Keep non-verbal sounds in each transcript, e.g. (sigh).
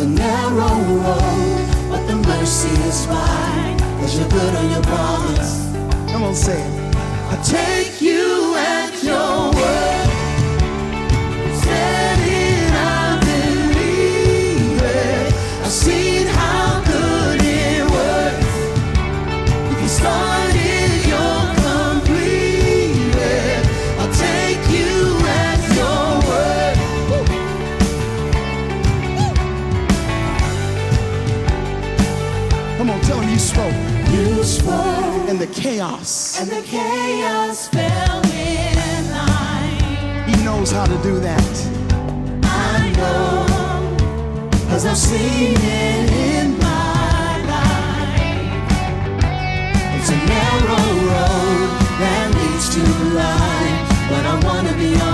It's a narrow road, but the mercy is wide. As you're good on your promise. Come on, say it. I take you at your the chaos. And the chaos fell in line. He knows how to do that. I know, cause I've seen it in my life. It's a narrow road that leads to life, but I wanna be on.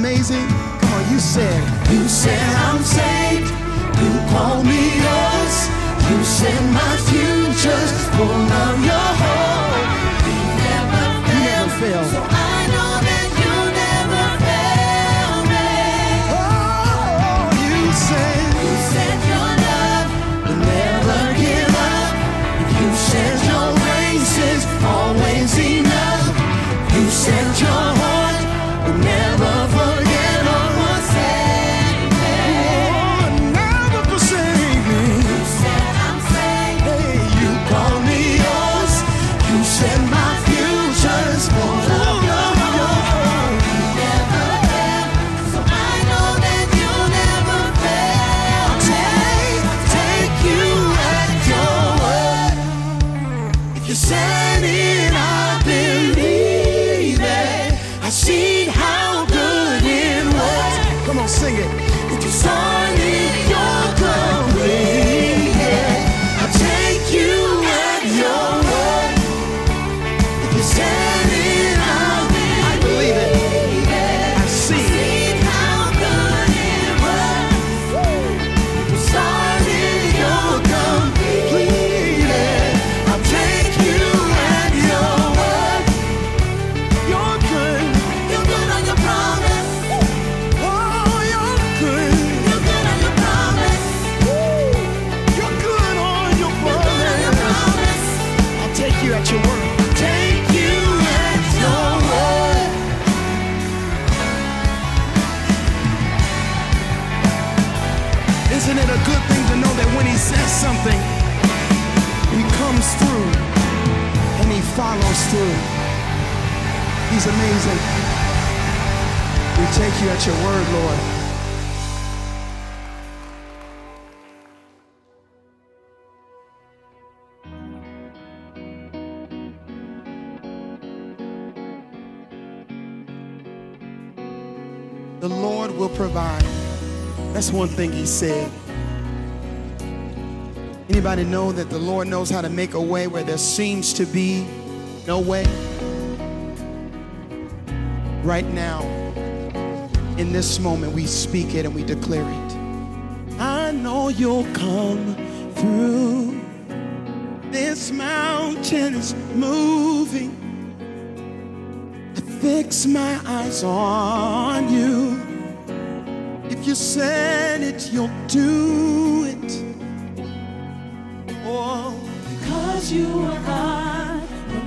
amazing? Come on, you said, You said I'm saved. You call me yours. You said my future's full of your hope. You never failed. You never failed. take you at your word, Lord. The Lord will provide. That's one thing he said. Anybody know that the Lord knows how to make a way where there seems to be no way? Right now, in this moment, we speak it and we declare it. I know you'll come through. This mountain is moving. I fix my eyes on you. If you said it, you'll do it. Oh, because you are God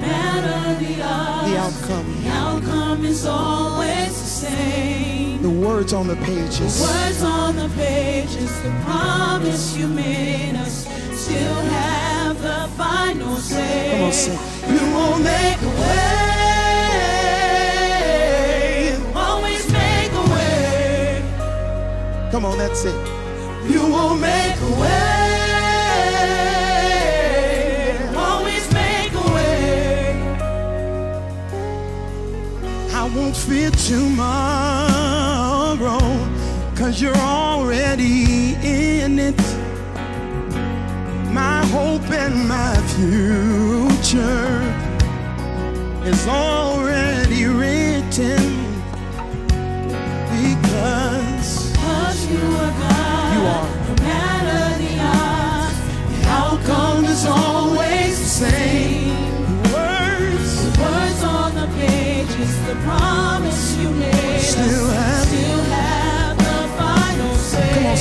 matter the odds, the outcome. The outcome is always the same. The words on the pages. The words on the pages. The promise you made us still have the final say. Come on, sing. You will make a way. Come on, that's it. You won't make won't fear tomorrow, cause you're already in it. My hope and my future is already written.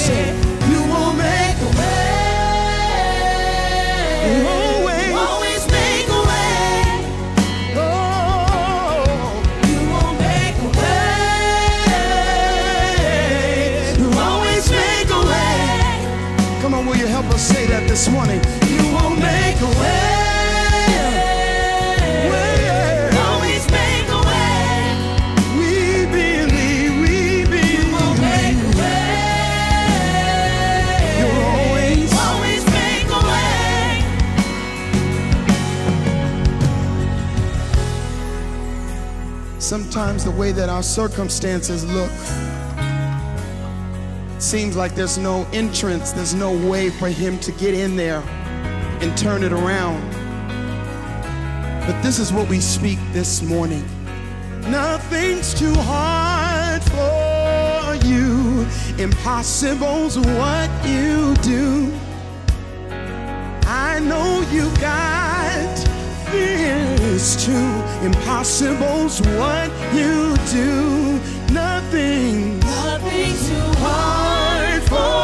say way that our circumstances look. Seems like there's no entrance, there's no way for him to get in there and turn it around. But this is what we speak this morning. Nothing's too hard for you. Impossible's what you do. I know you got fears too. Impossible's what you do. Nothing, nothing too hard for.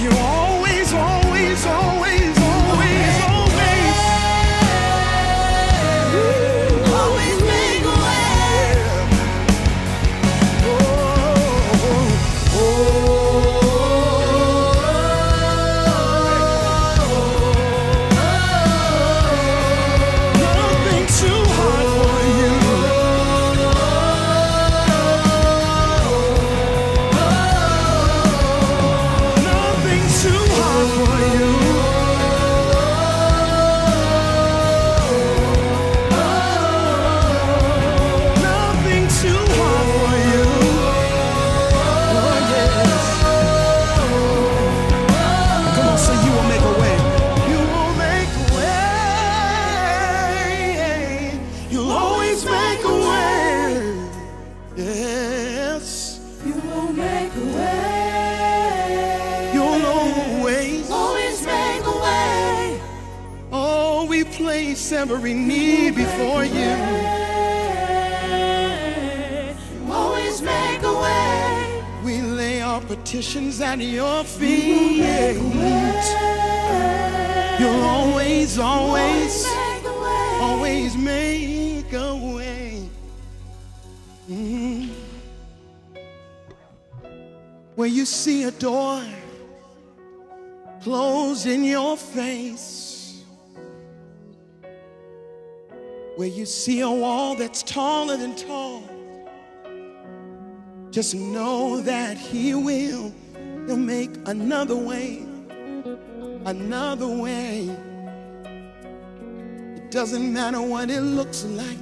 you always, always, always. where you see a wall that's taller than tall, just know that He will. He'll make another way, another way. It doesn't matter what it looks like,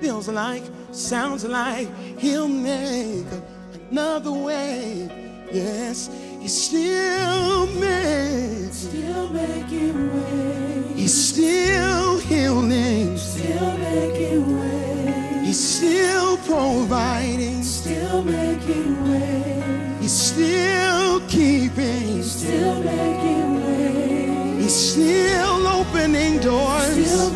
feels like, sounds like, He'll make another way. Yes, He's still making, still making way. He's still healing, still making way. He's still providing, still making way. He's still keeping, still making way. He's still opening doors, still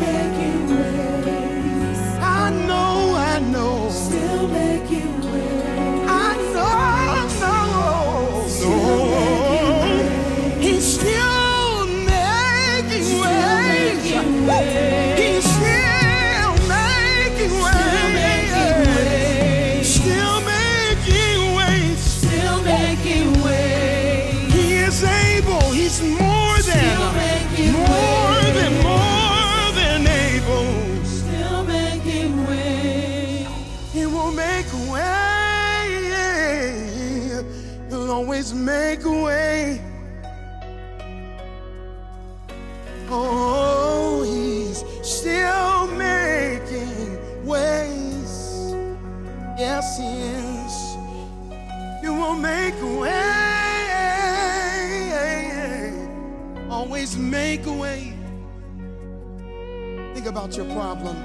Your problem.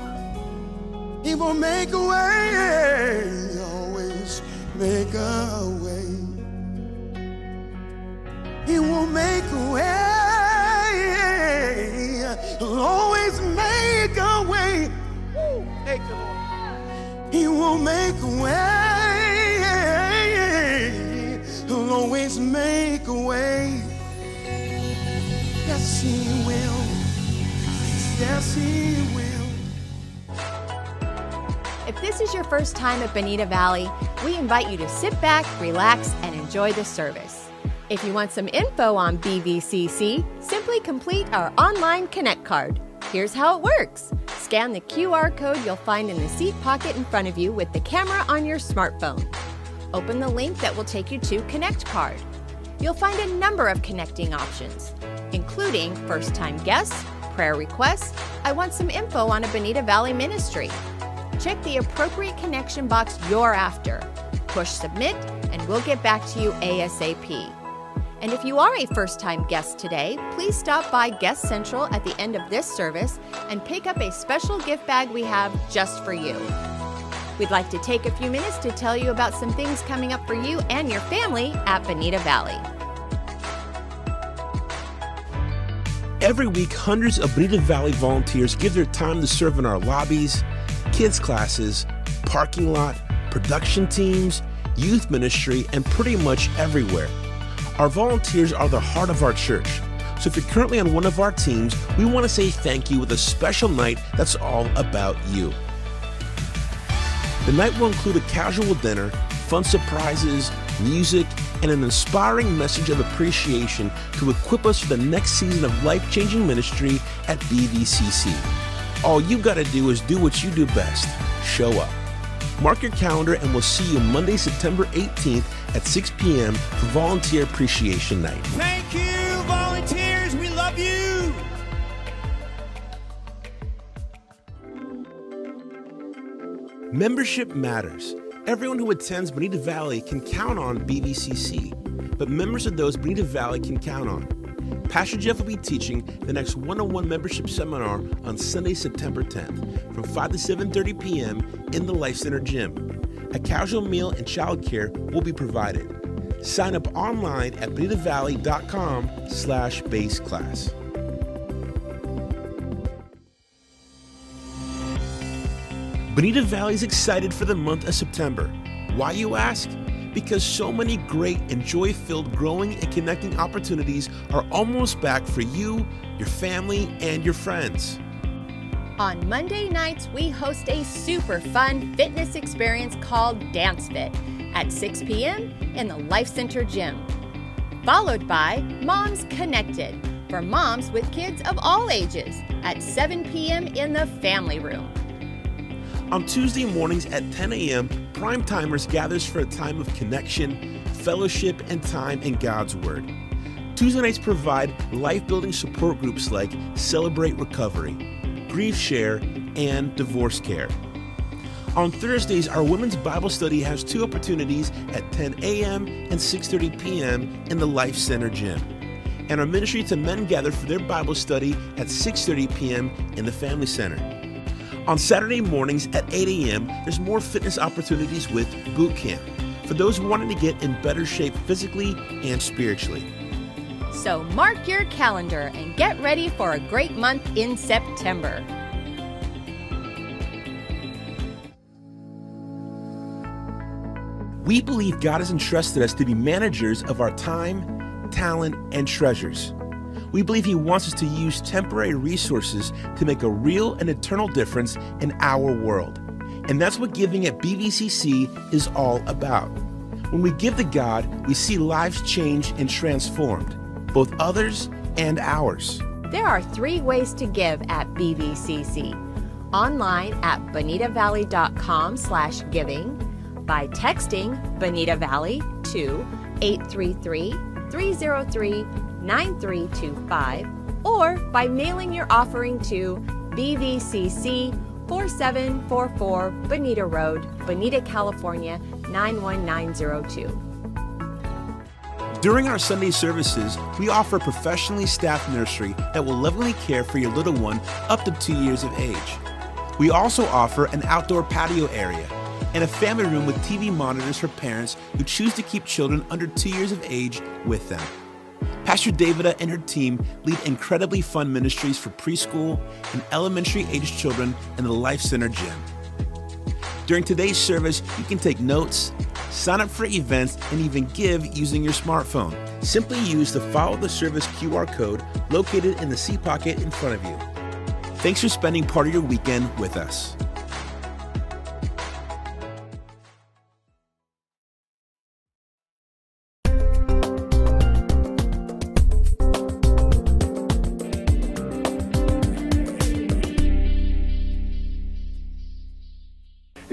He will make a way. Always make a way. He will make a way. He'll always make a way. Thank you, Lord. He will make a way. He'll always make a way. Yes, He will. Will. If this is your first time at Bonita Valley, we invite you to sit back, relax, and enjoy the service. If you want some info on BVCC, simply complete our online Connect card. Here's how it works scan the QR code you'll find in the seat pocket in front of you with the camera on your smartphone. Open the link that will take you to Connect Card. You'll find a number of connecting options, including first time guests, prayer requests, I want some info on a Bonita Valley ministry. Check the appropriate connection box you're after. Push submit, and we'll get back to you ASAP. And if you are a first time guest today, please stop by Guest Central at the end of this service and pick up a special gift bag we have just for you. We'd like to take a few minutes to tell you about some things coming up for you and your family at Bonita Valley. Every week, hundreds of Bonita Valley volunteers give their time to serve in our lobbies, kids' classes, parking lot, production teams, youth ministry, and pretty much everywhere. Our volunteers are the heart of our church. So if you're currently on one of our teams, we want to say thank you with a special night that's all about you. The night will include a casual dinner, fun surprises, music, and an inspiring message of appreciation to equip us for the next season of life changing ministry at BVCC. All you've got to do is do what you do best show up. Mark your calendar, and we'll see you Monday, September 18th at 6 p.m. for Volunteer Appreciation Night. Thank you, volunteers. We love you. Membership matters. Everyone who attends Bonita Valley can count on BVCC, but members of those Bonita Valley can count on. Pastor Jeff will be teaching the next one-on-one membership seminar on Sunday, September 10th, from 5 to 7:30 p.m. in the Life Center gym. A casual meal and childcare will be provided. Sign up online at bonitavalley.com slash base class. Bonita Valley is excited for the month of September. Why, you ask? Because so many great and joy filled growing and connecting opportunities are almost back for you, your family, and your friends. On Monday nights, we host a super fun fitness experience called Dance Fit at 6 p.m. in the Life Center gym. Followed by Moms Connected for moms with kids of all ages at 7 p.m. in the family room. On Tuesday mornings at 10 a.m., Prime Timers gathers for a time of connection, fellowship, and time in God's Word. Tuesday nights provide life building support groups like Celebrate Recovery, Grief Share, and Divorce Care. On Thursdays, our women's Bible study has two opportunities at 10 a.m. and 6:30 p.m. in the Life Center gym. And our ministry to men gather for their Bible study at 6:30 p.m. in the Family Center. On Saturday mornings at 8 a.m., there's more fitness opportunities with Boot Camp for those wanting to get in better shape physically and spiritually. So mark your calendar and get ready for a great month in September. We believe God has entrusted us to be managers of our time, talent, and treasures. We believe He wants us to use temporary resources to make a real and eternal difference in our world. And that's what giving at BVCC is all about. When we give to God, we see lives changed and transformed, both others and ours. There are three ways to give at BVCC. Online at bonitavalley.com slash giving, by texting Bonita Valley to 833-303-9325, or by mailing your offering to BVCC 4744 Bonita Road, Bonita, California 91902. During our Sunday services, we offer a professionally staffed nursery that will lovingly care for your little one up to two years of age. We also offer an outdoor patio area and a family room with TV monitors for parents who choose to keep children under two years of age with them. Pastor Davida and her team lead incredibly fun ministries for preschool and elementary aged children in the Life Center gym. During today's service, you can take notes, sign up for events, and even give using your smartphone. Simply use the Follow the Service QR code located in the seat pocket in front of you. Thanks for spending part of your weekend with us.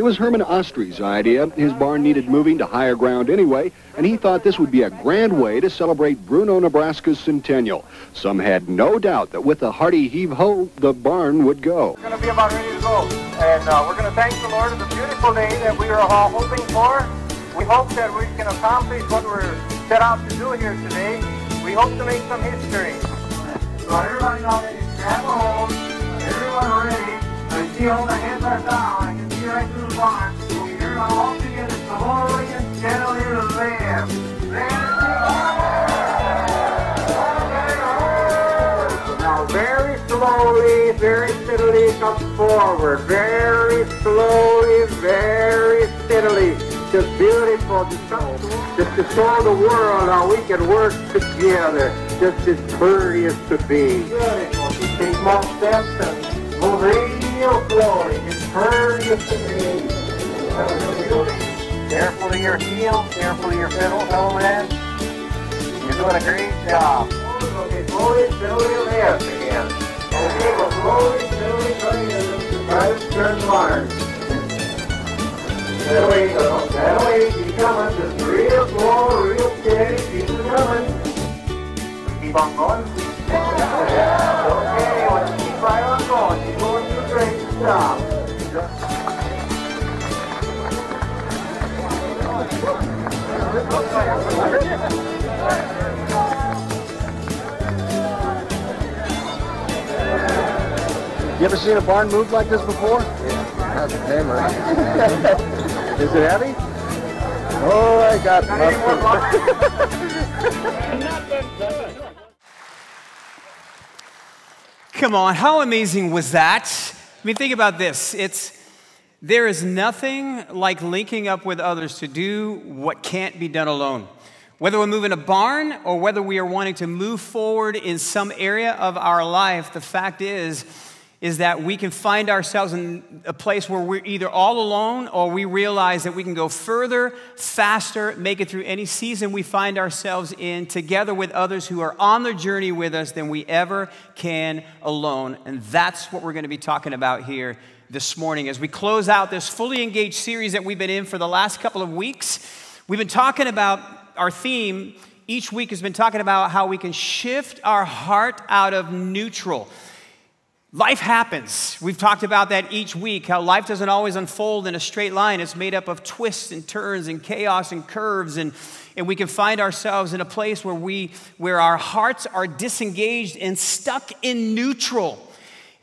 It was Herman Ostry's idea. His barn needed moving to higher ground anyway, and he thought this would be a grand way to celebrate Bruno, Nebraska's centennial. Some had no doubt that with a hearty heave-ho, the barn would go. We're going to be about ready to go. And uh, we're going to thank the Lord. It's a beautiful day that we are all hoping for. We hope that we can accomplish what we're set out to do here today. We hope to make some history. So everybody you grab a everyone ready. I see all the hands are down. To. Now very slowly, very steadily come forward. Very slowly, very steadily. Just beautiful. Just, show- just to show the world how we can work together. Just as courteous to be. Beautiful. Take more steps and move real slowly. To. Careful of your heel, careful of your fiddle, man. You're doing a great job. Okay, slowly, slowly left again. Okay, well, slowly, slowly. Try to turn the barn. That way, though. That way, keep coming. Just real slow, real steady. Keep coming. Keep on going. You ever seen a barn move like this before? Yeah. That's hammer. (laughs) Is it heavy? Oh, I got (laughs) Come on, how amazing was that? I mean, think about this. It's there is nothing like linking up with others to do what can't be done alone. Whether we're moving a barn or whether we are wanting to move forward in some area of our life, the fact is, is that we can find ourselves in a place where we're either all alone or we realize that we can go further, faster, make it through any season we find ourselves in together with others who are on the journey with us than we ever can alone. And that's what we're going to be talking about here this morning as we close out this fully engaged series that we've been in for the last couple of weeks. We've been talking about our theme each week has been talking about how we can shift our heart out of neutral. Life happens. We've talked about that each week, how life doesn't always unfold in a straight line. It's made up of twists and turns and chaos and curves. And, and we can find ourselves in a place where, we, where our hearts are disengaged and stuck in neutral.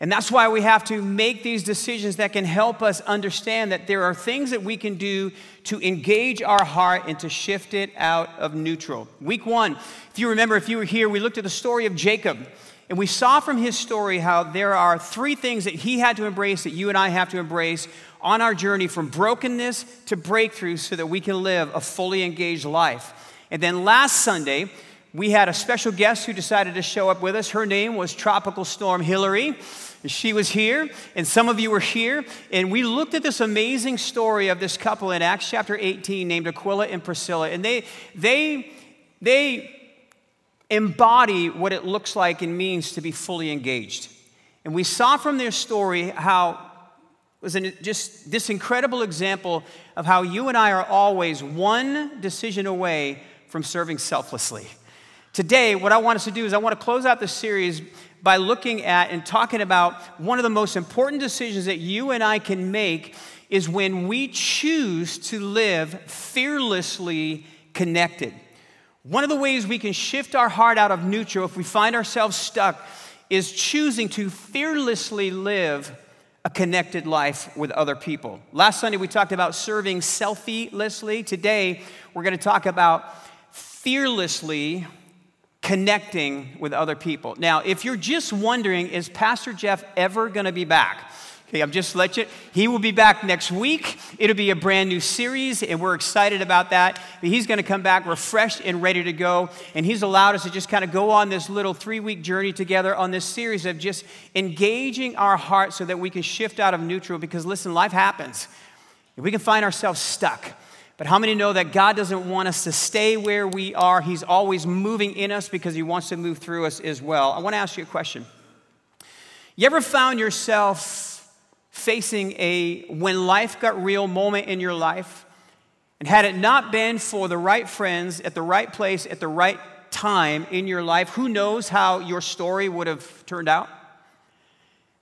And that's why we have to make these decisions that can help us understand that there are things that we can do to engage our heart and to shift it out of neutral. Week one, if you remember, if you were here, we looked at the story of Jacob. And we saw from his story how there are three things that he had to embrace that you and I have to embrace on our journey from brokenness to breakthrough so that we can live a fully engaged life. And then last Sunday, we had a special guest who decided to show up with us. Her name was Tropical Storm Hilary. She was here, and some of you were here, and we looked at this amazing story of this couple in Acts chapter 18 named Aquila and Priscilla. And they, they, they embody what it looks like and means to be fully engaged. And we saw from their story how it was an, just this incredible example of how you and I are always one decision away from serving selflessly. Today, what I want us to do is I want to close out this series by looking at and talking about one of the most important decisions that you and I can make is when we choose to live fearlessly connected. One of the ways we can shift our heart out of neutral if we find ourselves stuck is choosing to fearlessly live a connected life with other people. Last Sunday we talked about serving selflessly. Today we're going to talk about fearlessly connecting with other people. Now, if you're just wondering, is Pastor Jeff ever going to be back? Okay, I'm just let you. He will be back next week. It'll be a brand new series, and we're excited about that. But he's going to come back refreshed and ready to go. And he's allowed us to just kind of go on this little three week journey together on this series of just engaging our hearts so that we can shift out of neutral. Because listen, life happens. We can find ourselves stuck. But how many know that God doesn't want us to stay where we are? He's always moving in us because He wants to move through us as well. I want to ask you a question. You ever found yourself facing a when life got real moment in your life. And had it not been for the right friends at the right place at the right time in your life, who knows how your story would have turned out?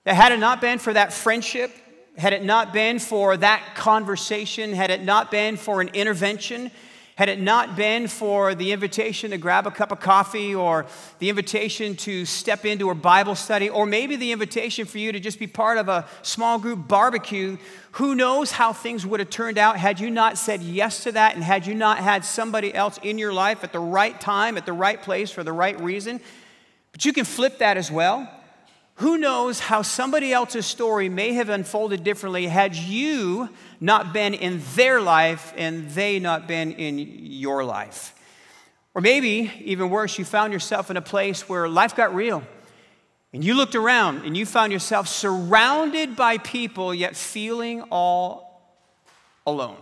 That had it not been for that friendship, had it not been for that conversation, had it not been for an intervention, had it not been for the invitation to grab a cup of coffee or the invitation to step into a Bible study or maybe the invitation for you to just be part of a small group barbecue, who knows how things would have turned out had you not said yes to that and had you not had somebody else in your life at the right time, at the right place, for the right reason? But you can flip that as well. Who knows how somebody else's story may have unfolded differently had you not been in their life and they not been in your life? Or maybe, even worse, you found yourself in a place where life got real and you looked around and you found yourself surrounded by people yet feeling all alone.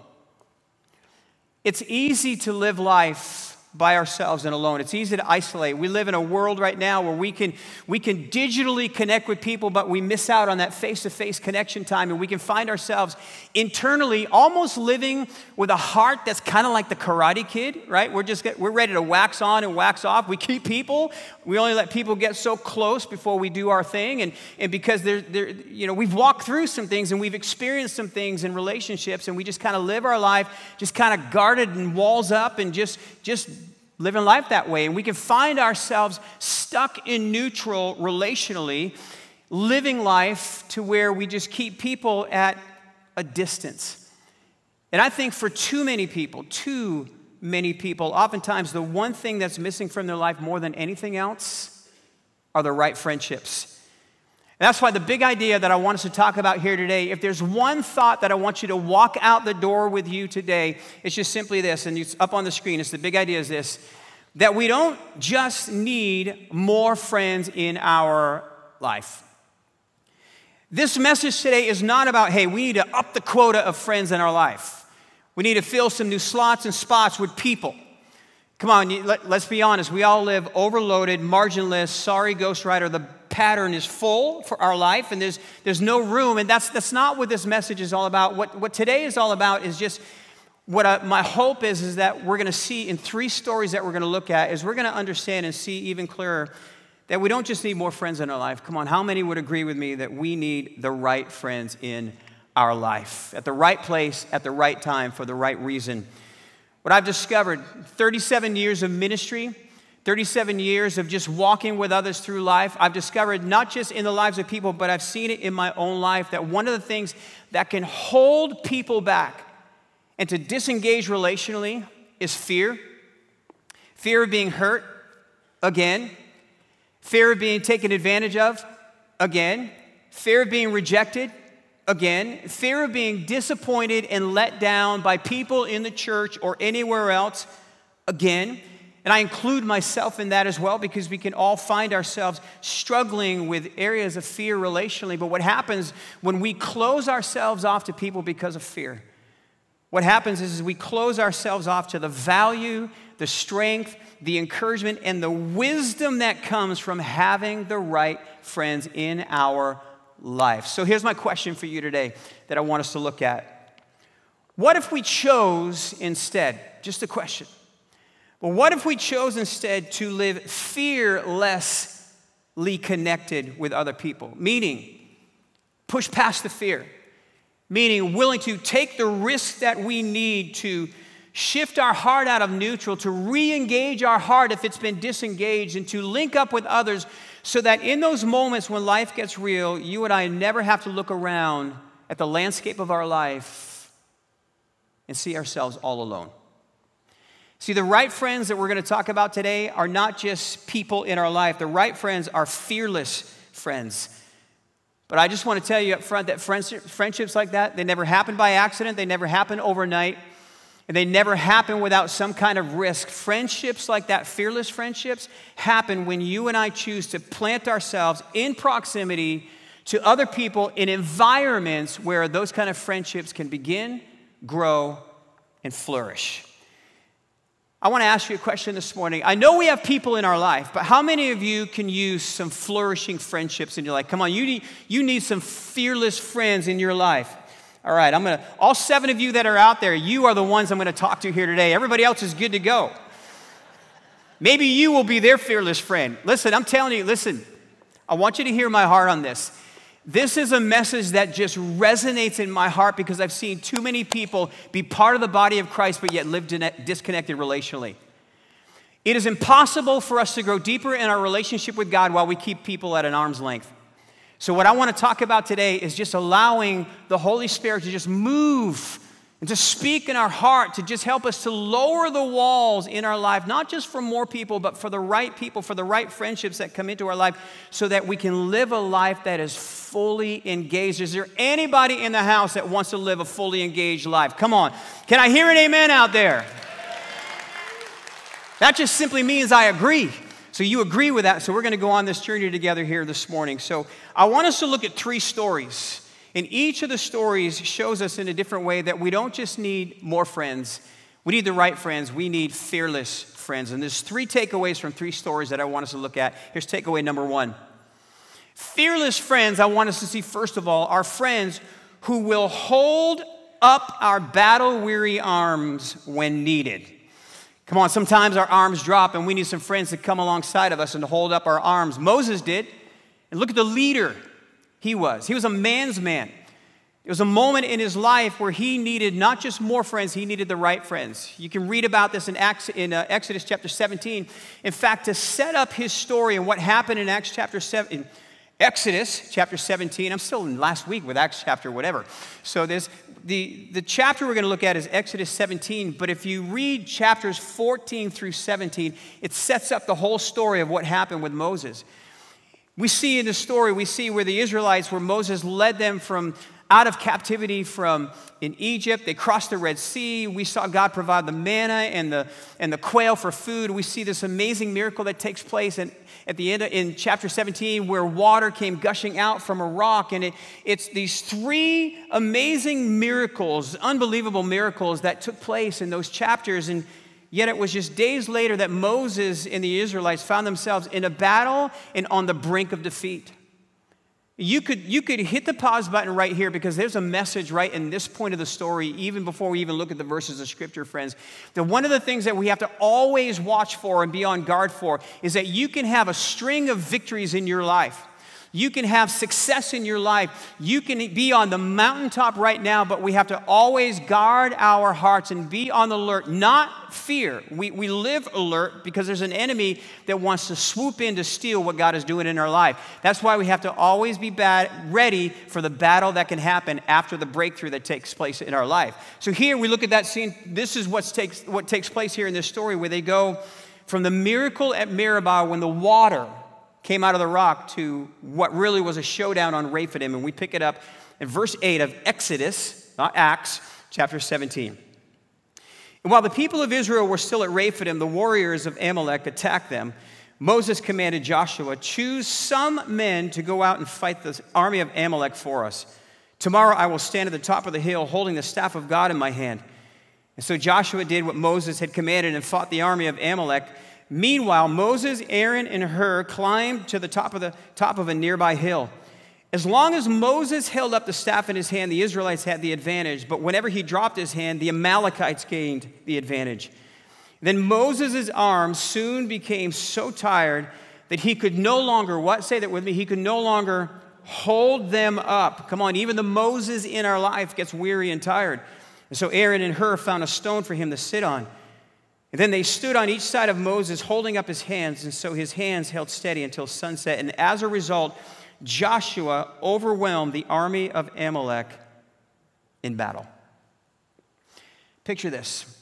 It's easy to live life by ourselves and alone. It's easy to isolate. We live in a world right now where we can, we can digitally connect with people, but we miss out on that face to face connection time, and we can find ourselves internally almost living with a heart that's kind of like the karate kid, right? We're just get, we're ready to wax on and wax off. We keep people. We only let people get so close before we do our thing, and, and because they're, they're, you know, we've walked through some things and we've experienced some things in relationships, and we just kind of live our life just kind of guarded and walls up and just just living life that way. And we can find ourselves stuck in neutral relationally, living life to where we just keep people at a distance. And I think for too many people, too many people, oftentimes the one thing that's missing from their life more than anything else are the right friendships. And that's why the big idea that I want us to talk about here today, if there's one thought that I want you to walk out the door with you today, it's just simply this, and it's up on the screen. It's the big idea is this that we don't just need more friends in our life. This message today is not about, hey, we need to up the quota of friends in our life. We need to fill some new slots and spots with people. Come on, let, us be honest. We all live overloaded, marginless, sorry, ghostwriter. The pattern is full for our life, and there's, there's no room. And that's, that's not what this message is all about. What, what today is all about is just what I, my hope is is that we're going to see in three stories that we're going to look at is we're going to understand and see even clearer that we don't just need more friends in our life. Come on, how many would agree with me that we need the right friends in our life at the right place at the right time for the right reason? What I've discovered 37 years of ministry, 37 years of just walking with others through life, I've discovered not just in the lives of people, but I've seen it in my own life that one of the things that can hold people back and to disengage relationally is fear. Fear of being hurt again, fear of being taken advantage of again, fear of being rejected again, fear of being disappointed and let down by people in the church or anywhere else again. And I include myself in that as well because we can all find ourselves struggling with areas of fear relationally. But what happens when we close ourselves off to people because of fear? What happens is, is we close ourselves off to the value, the strength, the encouragement, and the wisdom that comes from having the right friends in our life. So here's my question for you today that I want us to look at. What if we chose instead, just a question, but what if we chose instead to live fearlessly connected with other people? Meaning, push past the fear meaning willing to take the risk that we need to, shift our heart out of neutral, to re engage our heart if it's been disengaged, and to link up with others so that in those moments when life gets real, you and I never have to look around at the landscape of our life and see ourselves all alone. See, the right friends that we're going to talk about today are not just people in our life, the right friends are fearless friends. But I just want to tell you up front that friendships like that, they never happen by accident, they never happen overnight, and they never happen without some kind of risk. Friendships like that, fearless friendships, happen when you and I choose to plant ourselves in proximity to other people in environments where those kind of friendships can begin, grow, and flourish. I want to ask you a question this morning. I know we have people in our life, but how many of you can use some flourishing friendships in your life? Come on, you need, you need some fearless friends in your life. All right, I'm going to, all seven of you that are out there, you are the ones I'm going to talk to here today. Everybody else is good to go. Maybe you will be their fearless friend. Listen, I'm telling you, listen, I want you to hear my heart on this. This is a message that just resonates in my heart because I've seen too many people be part of the body of Christ but yet live disconnected relationally. It is impossible for us to grow deeper in our relationship with God while we keep people at an arm's length. So, what I want to talk about today is just allowing the Holy Spirit to just move and to speak in our heart, to just help us to lower the walls in our life, not just for more people, but for the right people, for the right friendships that come into our life, so that we can live a life that is fully engaged. Is there anybody in the house that wants to live a fully engaged life? Come on. Can I hear an amen out there? That just simply means I agree. So you agree with that. So we're going to go on this journey together here this morning. So I want us to look at three stories. And each of the stories shows us in a different way that we don't just need more friends, we need the right friends, we need fearless friends. And there's three takeaways from three stories that I want us to look at. Here's takeaway number one Fearless friends, I want us to see, first of all, are friends who will hold up our battle weary arms when needed. Come on, sometimes our arms drop and we need some friends to come alongside of us and to hold up our arms. Moses did. And look at the leader he was. He was a man's man. It was a moment in his life where he needed not just more friends, he needed the right friends. You can read about this in, Acts, in uh, Exodus chapter 17. In fact, to set up his story and what happened in Acts chapter 7, Exodus chapter 17, I'm still in last week with Acts chapter whatever. So this the, the chapter we're going to look at is Exodus 17, but if you read chapters 14 through 17, it sets up the whole story of what happened with Moses. We see in the story, we see where the Israelites, where Moses led them from out of captivity from in Egypt. They crossed the Red Sea. We saw God provide the manna and the, and the quail for food. We see this amazing miracle that takes place in, at the end of, in chapter 17 where water came gushing out from a rock. And it, it's these three amazing miracles, unbelievable miracles that took place in those chapters. And Yet it was just days later that Moses and the Israelites found themselves in a battle and on the brink of defeat. You could, you could hit the pause button right here because there's a message right in this point of the story, even before we even look at the verses of Scripture, friends. That one of the things that we have to always watch for and be on guard for is that you can have a string of victories in your life. You can have success in your life. You can be on the mountaintop right now, but we have to always guard our hearts and be on the alert, not fear. We, we live alert because there's an enemy that wants to swoop in to steal what God is doing in our life. That's why we have to always be bad, ready for the battle that can happen after the breakthrough that takes place in our life. So here we look at that scene. This is what takes, what takes place here in this story where they go from the miracle at Meribah when the water came out of the rock to what really was a showdown on Rephidim. And we pick it up in verse 8 of Exodus, not Acts, chapter 17. And while the people of Israel were still at Rephidim, the warriors of Amalek attacked them. Moses commanded Joshua, Choose some men to go out and fight the army of Amalek for us. Tomorrow I will stand at the top of the hill holding the staff of God in my hand. And so Joshua did what Moses had commanded and fought the army of Amalek. Meanwhile, Moses, Aaron, and Hur climbed to the top of, the top of a nearby hill. As long as Moses held up the staff in his hand, the Israelites had the advantage. But whenever he dropped his hand, the Amalekites gained the advantage. Then Moses' arm soon became so tired that he could no longer, what? Say that with me. He could no longer hold them up. Come on, even the Moses in our life gets weary and tired. And so Aaron and Hur found a stone for him to sit on. And then they stood on each side of Moses, holding up his hands, and so his hands held steady until sunset. And as a result, Joshua overwhelmed the army of Amalek in battle. Picture this.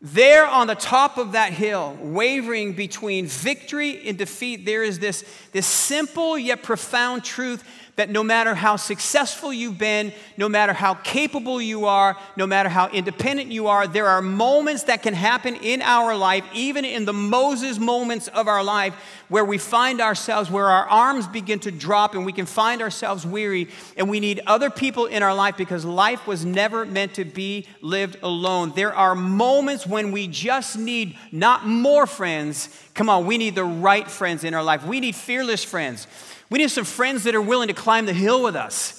There on the top of that hill, wavering between victory and defeat, there is this, this simple yet profound truth that no matter how successful you've been, no matter how capable you are, no matter how independent you are, there are moments that can happen in our life, even in the Moses moments of our life, where we find ourselves, where our arms begin to drop and we can find ourselves weary, and we need other people in our life because life was never meant to be lived alone. There are moments when we just need not more friends. Come on, we need the right friends in our life. We need fearless friends. We need some friends that are willing to climb the hill with us.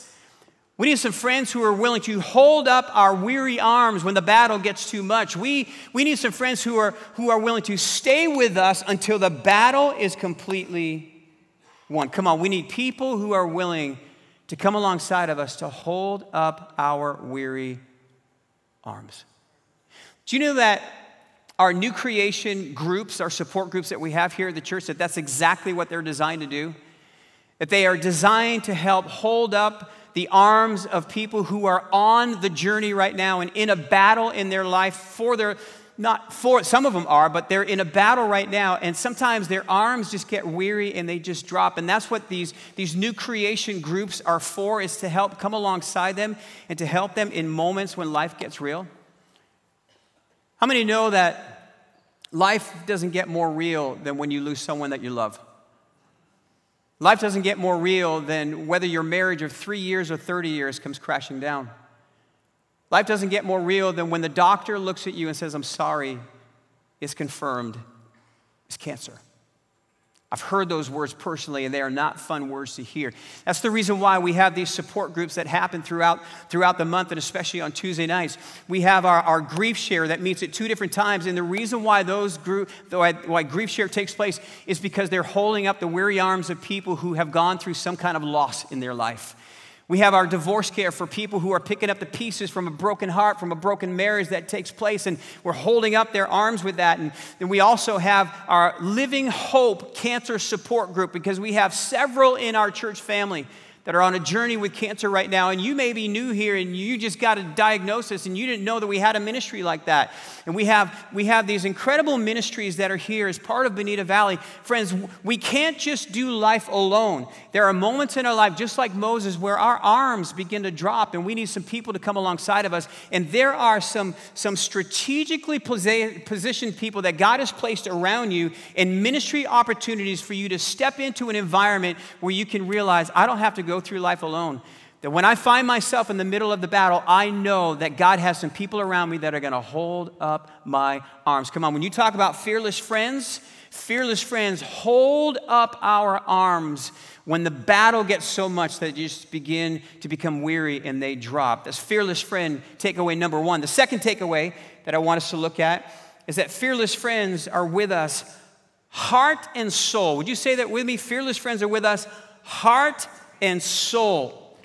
We need some friends who are willing to hold up our weary arms when the battle gets too much. We, we need some friends who are, who are willing to stay with us until the battle is completely won. Come on, we need people who are willing to come alongside of us to hold up our weary arms. Do you know that our new creation groups, our support groups that we have here at the church, that that's exactly what they're designed to do? that they are designed to help hold up the arms of people who are on the journey right now and in a battle in their life for their not for some of them are but they're in a battle right now. And sometimes their arms just get weary and they just drop. And that's what these these new creation groups are for is to help come alongside them and to help them in moments when life gets real how many know that life doesn't get more real than when you lose someone that you love Life doesn't get more real than whether your marriage of three years or 30 years comes crashing down. Life doesn't get more real than when the doctor looks at you and says, I'm sorry, it's confirmed, it's cancer. I've heard those words personally, and they are not fun words to hear. That's the reason why we have these support groups that happen throughout, throughout the month, and especially on Tuesday nights. We have our, our grief share that meets at two different times, and the reason why those group, why, why grief share takes place is because they're holding up the weary arms of people who have gone through some kind of loss in their life. We have our divorce care for people who are picking up the pieces from a broken heart, from a broken marriage that takes place, and we're holding up their arms with that. And then we also have our Living Hope Cancer Support Group because we have several in our church family that are on a journey with cancer right now, and you may be new here and you just got a diagnosis and you didn't know that we had a ministry like that. And we have, we have these incredible ministries that are here as part of Bonita Valley. Friends, we can't just do life alone. There are moments in our life, just like Moses, where our arms begin to drop and we need some people to come alongside of us. And there are some, some strategically positioned people that God has placed around you in ministry opportunities for you to step into an environment where you can realize, I don't have to go go through life alone. That when I find myself in the middle of the battle, I know that God has some people around me that are going to hold up my arms. Come on, when you talk about fearless friends, fearless friends hold up our arms when the battle gets so much that you just begin to become weary and they drop. That's fearless friend takeaway number one. The second takeaway that I want us to look at is that fearless friends are with us heart and soul. Would you say that with me? Fearless friends are with us heart and soul.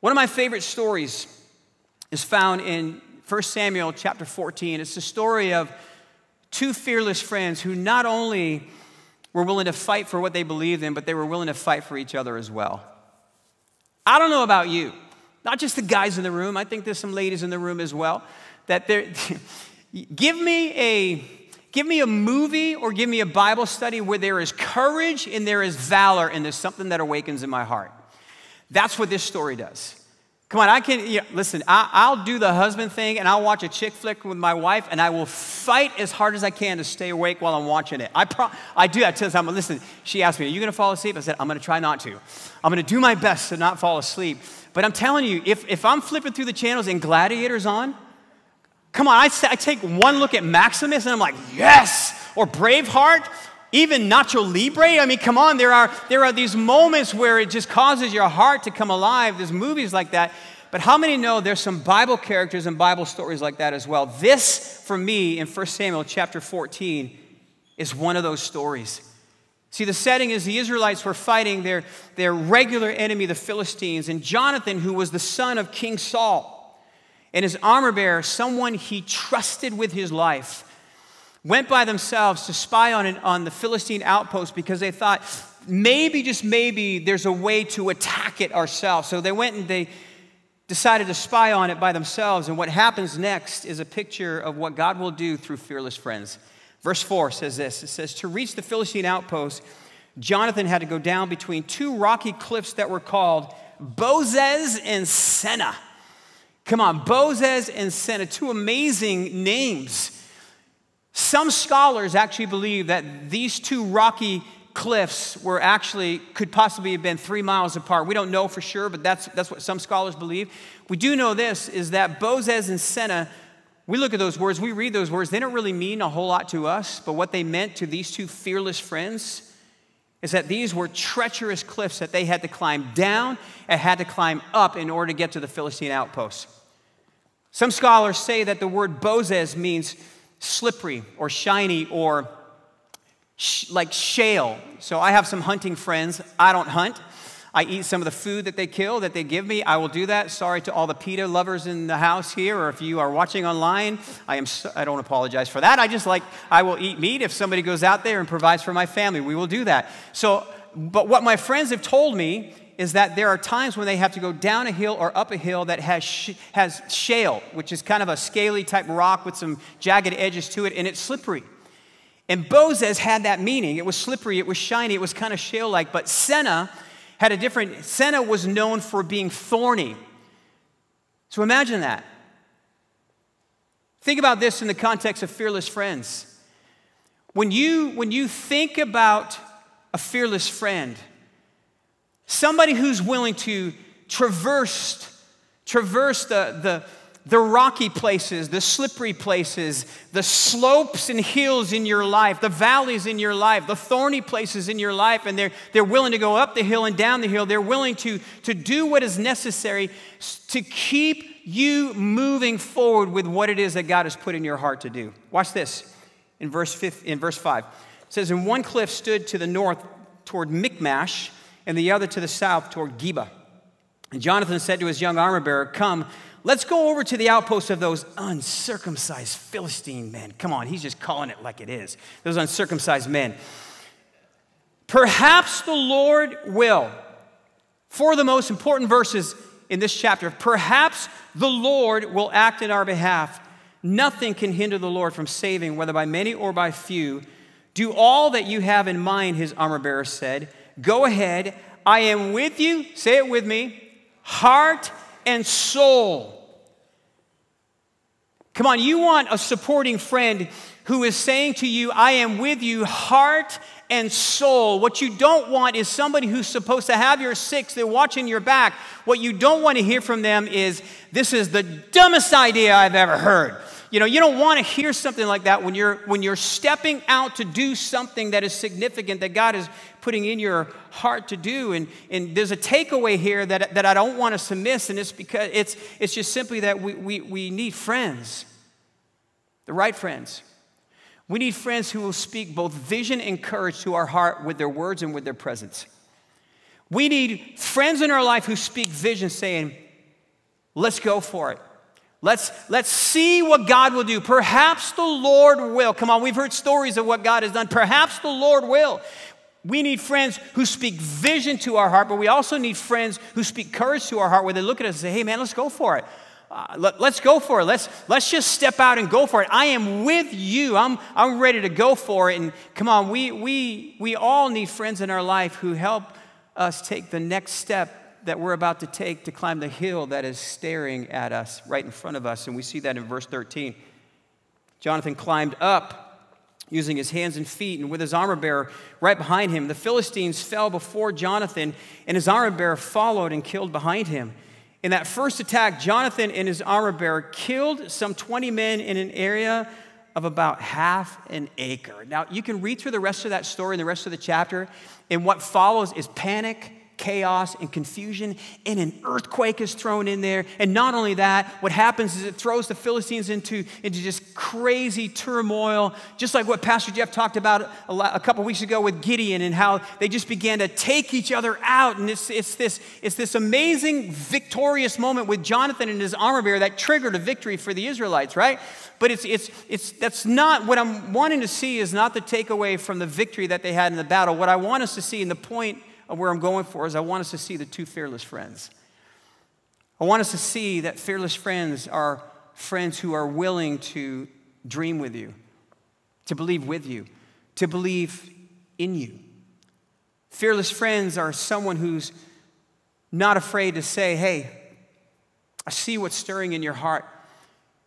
One of my favorite stories is found in 1 Samuel chapter 14. It's the story of two fearless friends who not only were willing to fight for what they believed in, but they were willing to fight for each other as well. I don't know about you, not just the guys in the room, I think there's some ladies in the room as well, that there, (laughs) give me a give me a movie or give me a Bible study where there is courage and there is valor and there's something that awakens in my heart. That's what this story does. Come on, I can, you know, listen, I, will do the husband thing and I'll watch a chick flick with my wife and I will fight as hard as I can to stay awake while I'm watching it. I, pro- I do that. I'm listen, she asked me, Are you going to fall asleep? I said, I'm going to try not to. I'm going to do my best to not fall asleep. But I'm telling you, if, if I'm flipping through the channels and Gladiator's on, come on, I, I take one look at Maximus and I'm like, Yes! Or Braveheart, even Nacho Libre. I mean, come on, there are, there are these moments where it just causes your heart to come alive. There's movies like that. But how many know there's some Bible characters and Bible stories like that as well? This, for me, in 1 Samuel chapter 14, is one of those stories. See, the setting is the Israelites were fighting their, their regular enemy, the Philistines, and Jonathan, who was the son of King Saul. and his armor bearer, someone he trusted with his life, went by themselves to spy on, an, on the Philistine outpost because they thought maybe, just maybe, there's a way to attack it ourselves. So they went and they decided to spy on it by themselves. And what happens next is a picture of what God will do through fearless friends. Verse 4 says this it says, To reach the Philistine outpost, Jonathan had to go down between two rocky cliffs that were called Bozez and Seneh. Come on, Bozez and Seneh, two amazing names. Some scholars actually believe that these two rocky cliffs were actually could possibly have been three miles apart. We don't know for sure, but that's, that's what some scholars believe. We do know this is that Bozez and Seneh, we look at those words, we read those words, they don't really mean a whole lot to us, but what they meant to these two fearless friends is that these were treacherous cliffs that they had to climb down and had to climb up in order to get to the Philistine outposts. Some scholars say that the word bozez means slippery or shiny or sh- like shale. So I have some hunting friends. I don't hunt. I eat some of the food that they kill, that they give me. I will do that. Sorry to all the PETA lovers in the house here, or if you are watching online, I, am so, I don't apologize for that. I just like, I will eat meat. If somebody goes out there and provides for my family, we will do that. So, but what my friends have told me is that there are times when they have to go down a hill or up a hill that has, sh- has shale, which is kind of a scaly type rock with some jagged edges to it, and it's slippery. And Bozez had that meaning. It was slippery, it was shiny, it was kind of shale like. But Seneh had a different, Seneh was known for being thorny. So imagine that. Think about this in the context of fearless friends. When you, when you think about a fearless friend, somebody who's willing to traverse, traverse the, the, the rocky places, the slippery places, the slopes and hills in your life, the valleys in your life, the thorny places in your life, and they're, they're willing to go up the hill and down the hill. They're willing to, to do what is necessary to keep you moving forward with what it is that God has put in your heart to do. Watch this in verse, fifth, in verse 5. It says, And one cliff stood to the north toward Michmash, and the other to the south toward Geba. And Jonathan said to his young armor bearer, Come, Let's go over to the outposts of those uncircumcised Philistine men. Come on, he's just calling it like it is. Those uncircumcised men. Perhaps the Lord will. Four of the most important verses in this chapter. Perhaps the Lord will act in our behalf. Nothing can hinder the Lord from saving, whether by many or by few. Do all that you have in mind, his armor bearer said. Go ahead. I am with you. Say it with me. Heart and soul. Come on, you want a supporting friend who is saying to you, I am with you, heart and soul. What you don't want is somebody who's supposed to have your six, they're watching your back. What you don't want to hear from them is, This is the dumbest idea I've ever heard. You know, you don't want to hear something like that when you're, when you're stepping out to do something that is significant that God is putting in your heart to do. And, and there's a takeaway here that, that I don't want us to miss, and it's because it's, it's just simply that we, we, we need friends, the right friends. We need friends who will speak both vision and courage to our heart with their words and with their presence. We need friends in our life who speak vision, saying, Let's go for it. Let's, let's see what God will do. Perhaps the Lord will. Come on, we've heard stories of what God has done. Perhaps the Lord will. We need friends who speak vision to our heart, but we also need friends who speak courage to our heart where they look at us and say, hey, man, let's go for it. Uh, let, us go for it. Let's, let's just step out and go for it. I am with you. I'm, I'm ready to go for it. And come on, we, we, we all need friends in our life who help us take the next step that we're about to take to climb the hill that is staring at us right in front of us. And we see that in verse 13. Jonathan climbed up using his hands and feet, and with his armor bearer right behind him. The Philistines fell before Jonathan, and his armor bearer followed and killed behind him. In that first attack, Jonathan and his armor bearer killed some 20 men in an area of about half an acre. Now, you can read through the rest of that story and the rest of the chapter, and what follows is panic chaos and confusion, and an earthquake is thrown in there. And not only that, what happens is it throws the Philistines into, into just crazy turmoil, just like what Pastor Jeff talked about a, a couple weeks ago with Gideon and how they just began to take each other out. And it's, it's, this, it's this amazing victorious moment with Jonathan and his armor bearer that triggered a victory for the Israelites, right? But it's, it's, it's, that's not what I'm wanting to see is not the takeaway from the victory that they had in the battle. What I want us to see, and the point of where I'm going for, is I want us to see the two fearless friends. I want us to see that fearless friends are friends who are willing to dream with you, to believe with you, to believe in you. Fearless friends are someone who's not afraid to say, Hey, I see what's stirring in your heart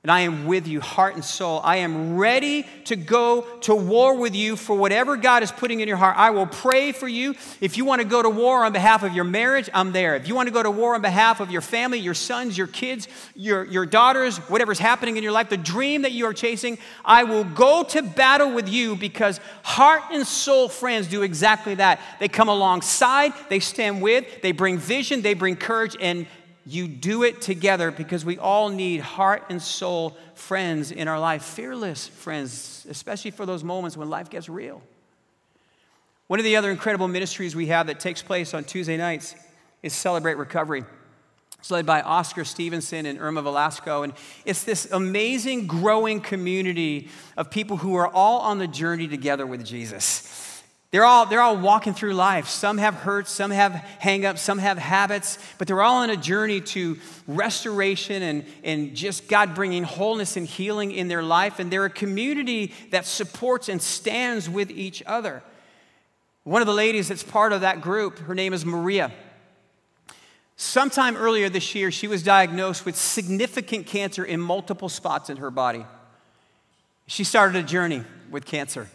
and I am with you, heart and soul. I am ready to go to war with you for whatever God is putting in your heart. I will pray for you. If you want to go to war on behalf of your marriage, I'm there. If you want to go to war on behalf of your family, your sons, your kids, your, your daughters, whatever's happening in your life, the dream that you are chasing, I will go to battle with you because heart and soul friends do exactly that. They come alongside, they stand with, they bring vision, they bring courage, and you do it together because we all need heart and soul friends in our life, fearless friends, especially for those moments when life gets real. One of the other incredible ministries we have that takes place on Tuesday nights is Celebrate Recovery. It's led by Oscar Stevenson and Irma Velasco. And it's this amazing, growing community of people who are all on the journey together with Jesus. They're all, they're all walking through life. Some have hurts, some have hangups, some have habits, but they're all on a journey to restoration and, and just God bringing wholeness and healing in their life. And they're a community that supports and stands with each other. One of the ladies that's part of that group, her name is Maria. Sometime earlier this year, she was diagnosed with significant cancer in multiple spots in her body. She started a journey with cancer.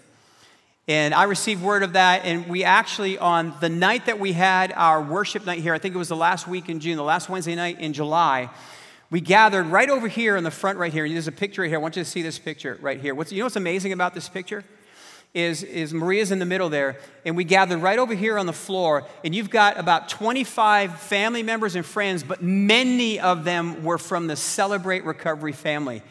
And I received word of that. And we actually, on the night that we had our worship night here, I think it was the last week in June, the last Wednesday night in July, we gathered right over here in the front right here. And there's a picture right here. I want you to see this picture right here. What's, you know what's amazing about this picture? Is, is Maria's in the middle there, and we gathered right over here on the floor, and you've got about 25 family members and friends, but many of them were from the Celebrate Recovery family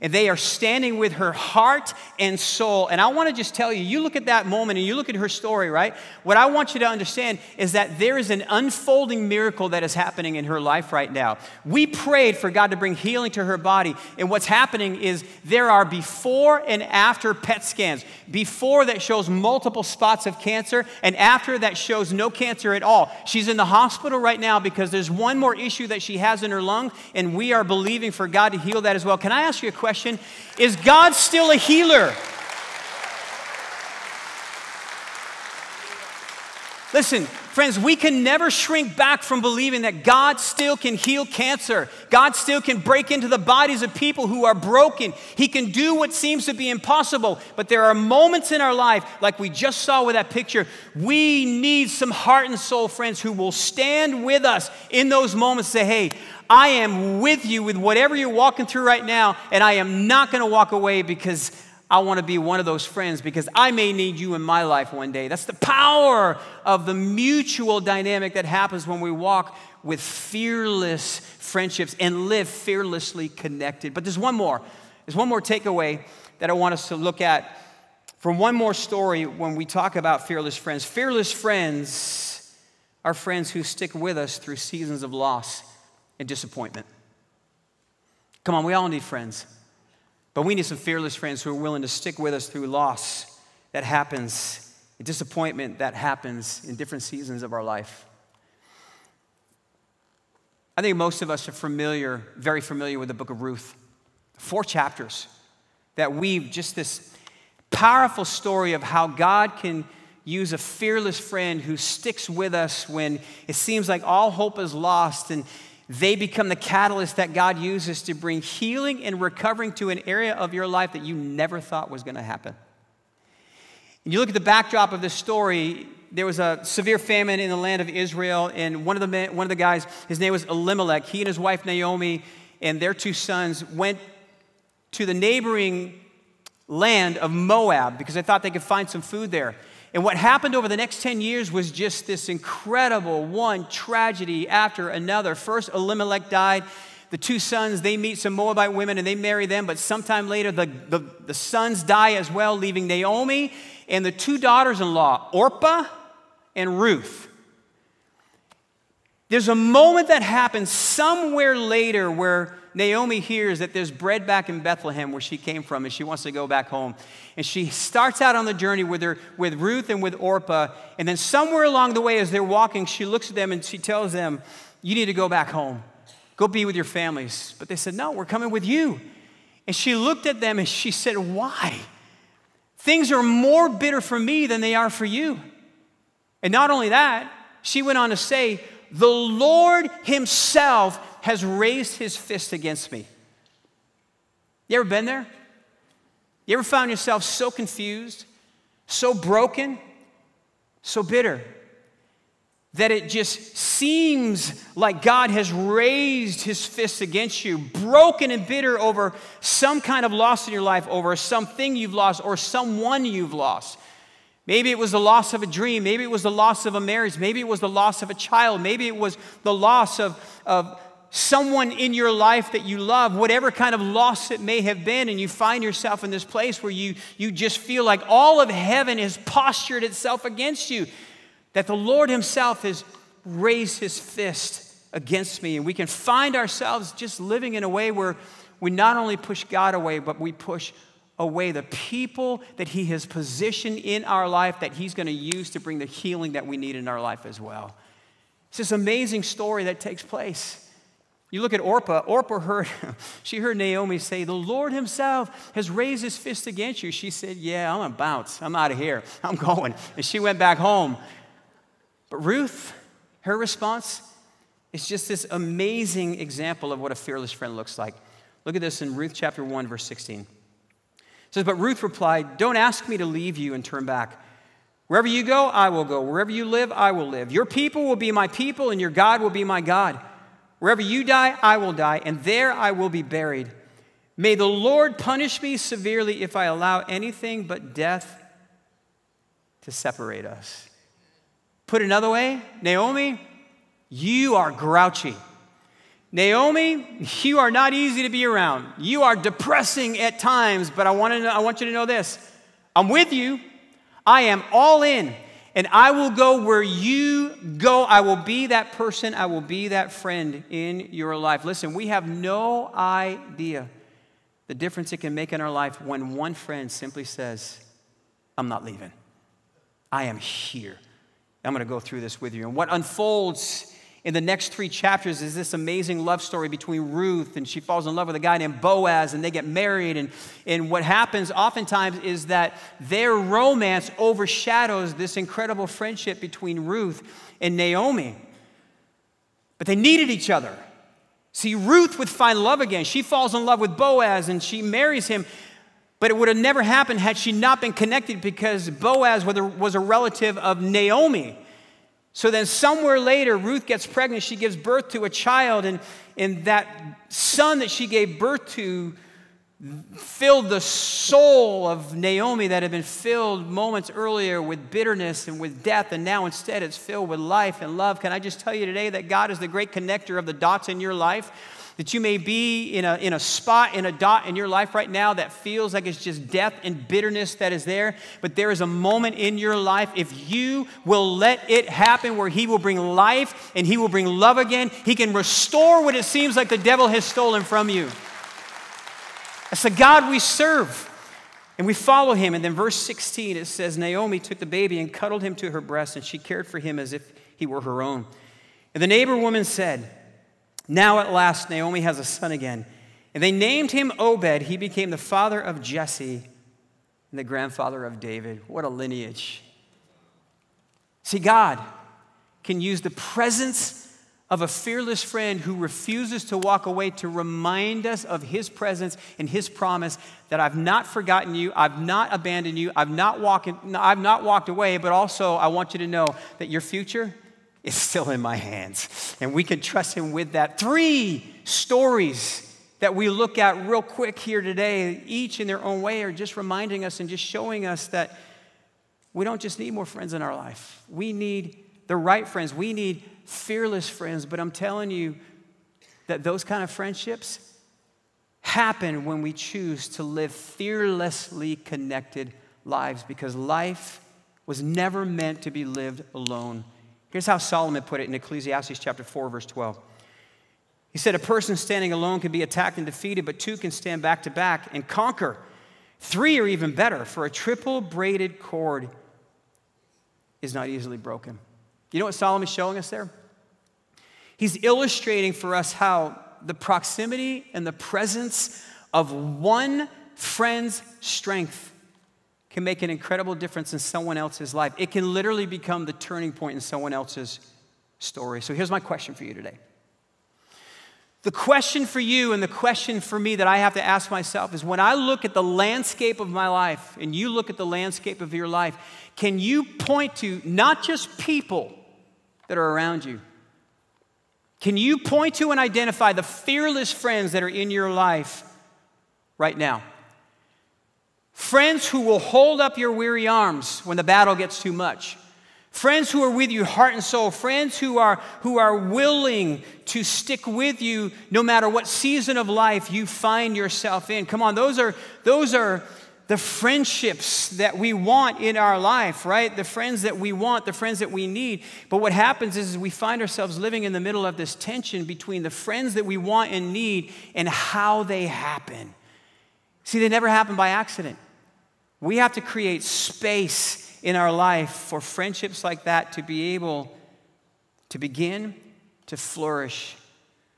and they are standing with her heart and soul. And I want to just tell you, you look at that moment and you look at her story, right? What I want you to understand is that there is an unfolding miracle that is happening in her life right now. We prayed for God to bring healing to her body, and what's happening is there are before and after PET scans. Before that shows multiple spots of cancer, and after that shows no cancer at all. She's in the hospital right now because there's one more issue that she has in her lung, and we are believing for God to heal that as well. Can I ask you a question? Question Is God still a healer? Listen, friends, we can never shrink back from believing that God still can heal cancer. God still can break into the bodies of people who are broken. He can do what seems to be impossible. But there are moments in our life, like we just saw with that picture, we need some heart and soul friends who will stand with us in those moments say, hey, I am with you with whatever you're walking through right now, and I am not going to walk away because I want to be one of those friends because I may need you in my life one day. That's the power of the mutual dynamic that happens when we walk with fearless friendships and live fearlessly connected. But there's one more. There's one more takeaway that I want us to look at from one more story when we talk about fearless friends. Fearless friends are friends who stick with us through seasons of loss and disappointment. Come on, we all need friends. But we need some fearless friends who are willing to stick with us through loss that happens, disappointment that happens in different seasons of our life. I think most of us are familiar, very familiar with the book of Ruth. Four chapters that weave just this powerful story of how God can use a fearless friend who sticks with us when it seems like all hope is lost and they become the catalyst that God uses to bring healing and recovering to an area of your life that you never thought was going to happen. And you look at the backdrop of this story, there was a severe famine in the land of Israel, and one of the, men, one of the guys, his name was Elimelech, he and his wife Naomi and their two sons went to the neighboring land of Moab because they thought they could find some food there. And what happened over the next 10 years was just this incredible one tragedy after another. First, Elimelech died. The two sons, they meet some Moabite women and they marry them, but sometime later, the, the, the sons die as well, leaving Naomi and the two daughters in law, Orpah and Ruth. There's a moment that happens somewhere later where Naomi hears that there's bread back in Bethlehem where she came from and she wants to go back home. And she starts out on the journey with, her, with Ruth and with Orpah. And then somewhere along the way, as they're walking, she looks at them and she tells them, You need to go back home. Go be with your families. But they said, No, we're coming with you. And she looked at them and she said, Why? Things are more bitter for me than they are for you. And not only that, she went on to say, The Lord Himself has raised His fist against me. You ever been there? You ever found yourself so confused, so broken, so bitter? that it just seems like God has raised his fist against you, broken and bitter over some kind of loss in your life, over something you've lost or someone you've lost. Maybe it was the loss of a dream. Maybe it was the loss of a marriage. Maybe it was the loss of a child. Maybe it was the loss of, of someone in your life that you love, whatever kind of loss it may have been, and you find yourself in this place where you, you just feel like all of heaven has postured itself against you that the Lord Himself has raised His fist against me. And we can find ourselves just living in a way where we not only push God away, but we push away the people that He has positioned in our life that He's going to use to bring the healing that we need in our life as well. It's this amazing story that takes place. You look at Orpah, Orpah heard, (laughs) she heard Naomi say, The Lord Himself has raised His fist against you. She said, Yeah, I'm gonna bounce. I'm out of here. (laughs) I'm going. And she went back home. But Ruth, her response is just this amazing example of what a fearless friend looks like. Look at this in Ruth chapter 1, verse 16. It says, But Ruth replied, Don't ask me to leave you and turn back. Wherever you go, I will go. Wherever you live, I will live. Your people will be my people, and your God will be my God. Wherever you die, I will die, and there I will be buried. May the Lord punish me severely if I allow anything but death to separate us. Put another way, Naomi, you are grouchy. Naomi, you are not easy to be around. You are depressing at times, but I want, to know, I want you to know this I'm with you. I am all in, and I will go where you go. I will be that person, I will be that friend in your life. Listen, we have no idea the difference it can make in our life when one friend simply says, I'm not leaving, I am here. I'm going to go through this with you. And what unfolds in the next three chapters is this amazing love story between Ruth and she falls in love with a guy named Boaz and they get married. And, and what happens oftentimes is that their romance overshadows this incredible friendship between Ruth and Naomi. But they needed each other. See, Ruth would find love again. She falls in love with Boaz and she marries him. But it would have never happened had she not been connected because Boaz was a relative of Naomi. So then, somewhere later, Ruth gets pregnant. She gives birth to a child, and, and that son that she gave birth to filled the soul of Naomi that had been filled moments earlier with bitterness and with death, and now instead it's filled with life and love. Can I just tell you today that God is the great connector of the dots in your life? That you may be in a, in a spot, in a dot in your life right now that feels like it's just death and bitterness that is there. But there is a moment in your life, if you will let it happen, where He will bring life and He will bring love again. He can restore what it seems like the devil has stolen from you. That's the God we serve. And we follow him. And then, verse 16, it says Naomi took the baby and cuddled him to her breast, and she cared for him as if he were her own. And the neighbor woman said, now at last, Naomi has a son again. And they named him Obed. He became the father of Jesse and the grandfather of David. What a lineage. See, God can use the presence of a fearless friend who refuses to walk away to remind us of his presence and his promise that I've not forgotten you, I've not abandoned you, I've not, walking, I've not walked away, but also I want you to know that your future is still in my hands. And we can trust Him with that. Three stories that we look at real quick here today, each in their own way, are just reminding us and just showing us that we don't just need more friends in our life. We need the right friends. We need fearless friends. But I'm telling you that those kind of friendships happen when we choose to live fearlessly connected lives because life was never meant to be lived alone. Here's how Solomon put it in Ecclesiastes chapter 4 verse 12. He said a person standing alone can be attacked and defeated, but two can stand back to back and conquer. Three are even better, for a triple braided cord is not easily broken. You know what Solomon's showing us there? He's illustrating for us how the proximity and the presence of one friend's strength can make an incredible difference in someone else's life. It can literally become the turning point in someone else's story. So here's my question for you today. The question for you and the question for me that I have to ask myself is when I look at the landscape of my life and you look at the landscape of your life, can you point to not just people that are around you? Can you point to and identify the fearless friends that are in your life right now? Friends who will hold up your weary arms when the battle gets too much. Friends who are with you heart and soul. Friends who are, who are willing to stick with you no matter what season of life you find yourself in. Come on, those are, those are the friendships that we want in our life, right? The friends that we want, the friends that we need. But what happens is, is we find ourselves living in the middle of this tension between the friends that we want and need and how they happen. See, they never happen by accident. We have to create space in our life for friendships like that to be able to begin to flourish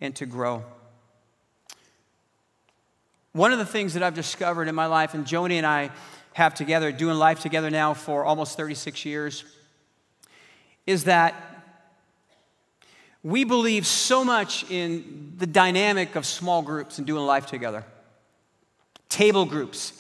and to grow. One of the things that I've discovered in my life, and Joni and I have together, doing life together now for almost 36 years, is that we believe so much in the dynamic of small groups and doing life together. Table groups,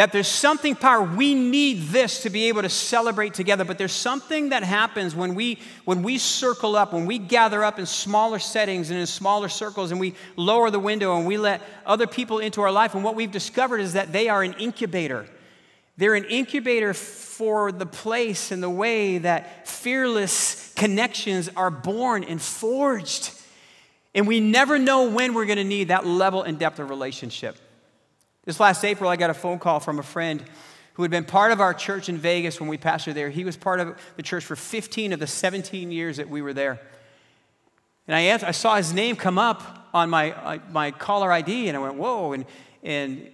that there's something power we need this to be able to celebrate together. But there's something that happens when we when we circle up when we gather up in smaller settings and in smaller circles and we lower the window and we let other people into our life. And what we've discovered is that they are an incubator. They're an incubator for the place and the way that fearless connections are born and forged. And we never know when we're going to need that level and depth of relationship this last April, I got a phone call from a friend who had been part of our church in Vegas when we pastored there. He was part of the church for 15 of the 17 years that we were there. And I, I saw his name come up on my, uh, my caller ID, and I went, whoa. And, and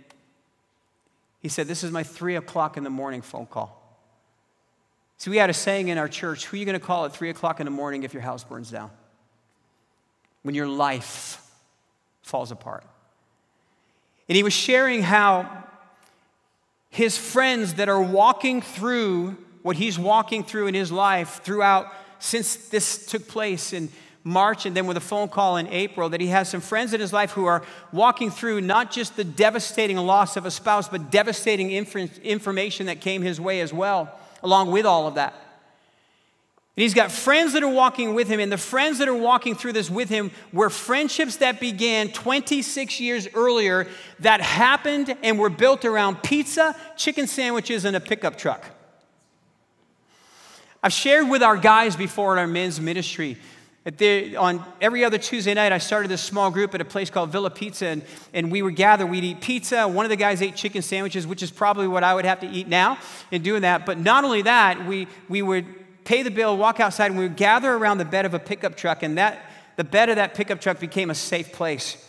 he said, This is my three o'clock in the morning phone call. See, we had a saying in our church who are you going to call at three o'clock in the morning if your house burns down? When your life falls apart. And he was sharing how his friends that are walking through what he's walking through in his life throughout since this took place in March and then with a phone call in April, that he has some friends in his life who are walking through not just the devastating loss of a spouse, but devastating inf- information that came his way as well, along with all of that. And he's got friends that are walking with him, and the friends that are walking through this with him were friendships that began 26 years earlier that happened and were built around pizza, chicken sandwiches, and a pickup truck. I've shared with our guys before in our men's ministry. The, on every other Tuesday night, I started this small group at a place called Villa Pizza, and, and we would gather. We'd eat pizza. One of the guys ate chicken sandwiches, which is probably what I would have to eat now in doing that. But not only that, we, we would pay the bill, walk outside, and we would gather around the bed of a pickup truck, and that, the bed of that pickup truck became a safe place.